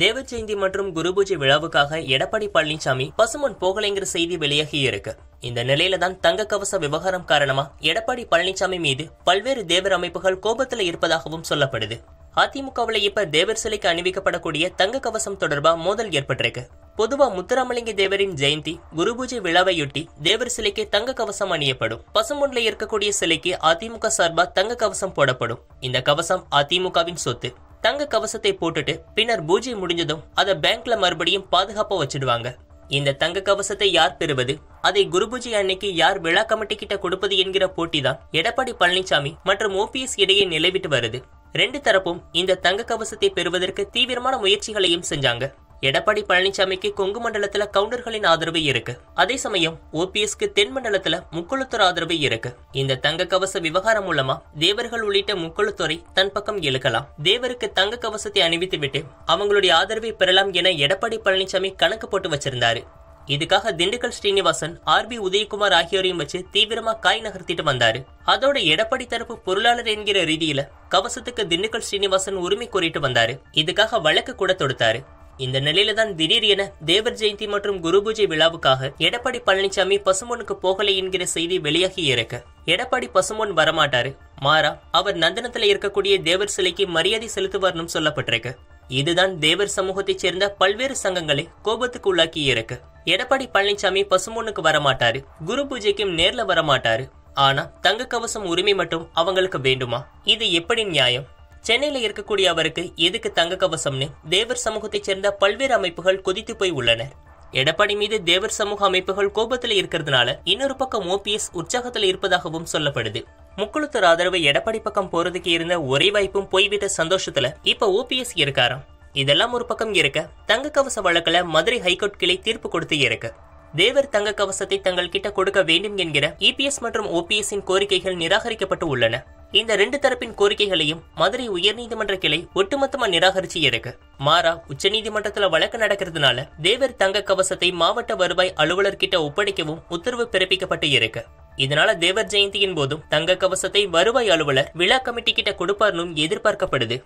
தேவ ஜெயந்தி மற்றும் குரு பூஜை விழாவுக்காக எடப்பாடி பழனிசாமி பசுமன் போகலைங்கிற செய்தி வெளியாகி இருக்கு. இந்த நிலையில தான் தங்க கவச விவகாரம் காரணமா எடப்பாடி பழனிசாமி மீது பல்வேறு தேவர் அமைப்புகள் கோபத்துல இருப்பதாகவும் சொல்லப்படுது. அதிமுகவில் இப்ப தேவர் சிலைக்கு அணிவிக்கப்படக்கூடிய தங்க கவசம் தொடர்பா மோதல் ஏற்பட்டிருக்கு. பொதுவா முத்துராமலிங்க தேவரின் ஜெயந்தி குரு பூஜை விழாவையொட்டி தேவர் சிலைக்கு தங்க கவசம் அணியப்படும். பசுமொன்ல இருக்கக்கூடிய சிலைக்கு அதிமுக சார்பா தங்க கவசம் போடப்படும். இந்த கவசம் அதிமுகவின் சொத்து. தங்க கவசத்தை போட்டுட்டு பின்னர் பூஜை முடிஞ்சதும் அதை பேங்க்ல மறுபடியும் பாதுகாப்பா வச்சிடுவாங்க. இந்த தங்க கவசத்தை யார் பெறுவது? அதை குரு பூஜை அன்னைக்கு யார் விழா கமிட்டி கிட்ட கொடுப்பது என்கிற போட்டிதான் எடப்பாடி பழனிசாமி மற்றும் ஓபிஎஸ் இடையே நிலவிட்டு வருது. ரெண்டு தரப்பும் இந்த தங்க கவசத்தை பெறுவதற்கு தீவிரமான முயற்சிகளையும் செஞ்சாங்க. எடப்பாடி பழனிசாமிக்கு கொங்கு மண்டலத்துல கவுண்டர்களின் ஆதரவு இருக்கு. அதே சமயம் ஓபிஎஸ்க்கு தென் மண்டலத்துல முக்குளத்தூர் ஆதரவு இருக்கு. இந்த தங்க கவச விவகாரம் மூலமா தேவர்கள் உள்ளிட்ட முக்குளத்தூரை தன் பக்கம் இழுக்கலாம். தேவருக்கு தங்க கவசத்தை அணிவித்து விட்டு அவங்களுடைய ஆதரவை பெறலாம் என எடப்பாடி பழனிசாமி கணக்கு போட்டு வச்சிருந்தாரு. இதுக்காக திண்டுக்கல் ஸ்ரீனிவாசன் ஆர் பி உதயகுமார் ஆகியோரையும் வச்சு தீவிரமா காய் நகர்த்திட்டு வந்தாரு. அதோட எடப்பாடி தரப்பு பொருளாளர் என்கிற ரீதியில கவசத்துக்கு திண்டுக்கல் ஸ்ரீனிவாசன் உரிமை கோரிட்டு வந்தாரு. இதுக்காக வழக்கு கூட தொடுத்தாரு. இந்த நிலையில தான் திடீர் என தேவர் ஜெயந்தி மற்றும் குரு பூஜை விழாவுக்காக எடப்பாடி பழனிசாமி பசுமனுக்கு போகலை என்கிற செய்தி வெளியாகி இருக்க எடப்பாடி பசுமன் வரமாட்டாரு. மாறா அவர் நந்தனத்துல இருக்கக்கூடிய தேவர் சிலைக்கு மரியாதை செலுத்துவார்னு சொல்லப்பட்டிருக்கு. இதுதான் தேவர் சமூகத்தைச் சேர்ந்த பல்வேறு சங்கங்களை கோபத்துக்கு உள்ளாக்கி இருக்கு எடப்பாடி பழனிசாமி பசுமொன்னுக்கு வரமாட்டாரு. குரு பூஜைக்கும் நேர்ல வரமாட்டாரு. ஆனா தங்க கவசம் உரிமை மட்டும் அவங்களுக்கு வேண்டுமா? இது எப்படி நியாயம்? சென்னையில இருக்கக்கூடிய அவருக்கு எதுக்கு தங்க கவசம்னு தேவர் சமூகத்தைச் சேர்ந்த பல்வேறு அமைப்புகள் கொதித்து போய் உள்ளனர். எடப்பாடி மீது தேவர் சமூக அமைப்புகள் கோபத்தில் இருக்கிறதுனால இன்னொரு பக்கம் ஓபிஎஸ் உற்சாகத்தில் இருப்பதாகவும் சொல்லப்படுது. முக்குளத்தூர் ஆதரவு எடப்பாடி பக்கம் போறதுக்கு இருந்த ஒரே வாய்ப்பும் போய்விட்ட சந்தோஷத்துல இப்ப ஓபிஎஸ் இருக்காராம். இதெல்லாம் ஒரு பக்கம் இருக்க தங்க கவச வழக்குல மதுரை ஹைகோர்ட் கிளை தீர்ப்பு கொடுத்து இருக்கு. தேவர் தங்க கவசத்தை தங்கள் கிட்ட கொடுக்க வேண்டும் என்கிற இபிஎஸ் மற்றும் ஓபிஎஸ் கோரிக்கைகள் நிராகரிக்கப்பட்டு உள்ளன. இந்த ரெண்டு தரப்பின் கோரிக்கைகளையும் மதுரை உயர்நீதிமன்ற கிளை ஒட்டுமொத்தமா நிராகரிச்சு இருக்கு மாறா உச்சநீதிமன்றத்துல வழக்கு நடக்கிறதுனால தேவர் தங்க கவசத்தை மாவட்ட வருவாய் அலுவலர் கிட்ட ஒப்படைக்கவும் உத்தரவு பிறப்பிக்கப்பட்டு இருக்கு இதனால தேவர் ஜெயந்தியின் போதும் தங்க கவசத்தை வருவாய் அலுவலர் விழா கமிட்டி கிட்ட கொடுப்பார்னும் எதிர்பார்க்கப்படுது.